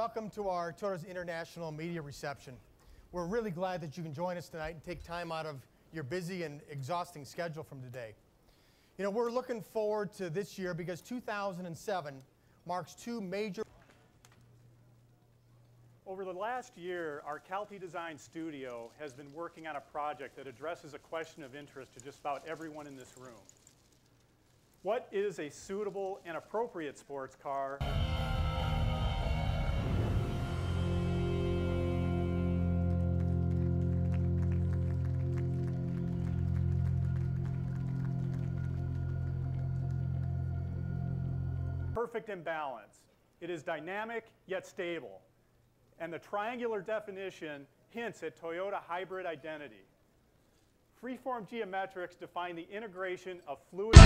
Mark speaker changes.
Speaker 1: welcome to our Toyota's International Media Reception. We're really glad that you can join us tonight and take time out of your busy and exhausting schedule from today. You know, we're looking forward to this year because 2007 marks two major
Speaker 2: Over the last year, our Calty Design Studio has been working on a project that addresses a question of interest to just about everyone in this room. What is a suitable and appropriate sports car? Perfect imbalance. It is dynamic yet stable. And the triangular definition hints at Toyota hybrid identity. Freeform geometrics define the integration of fluid.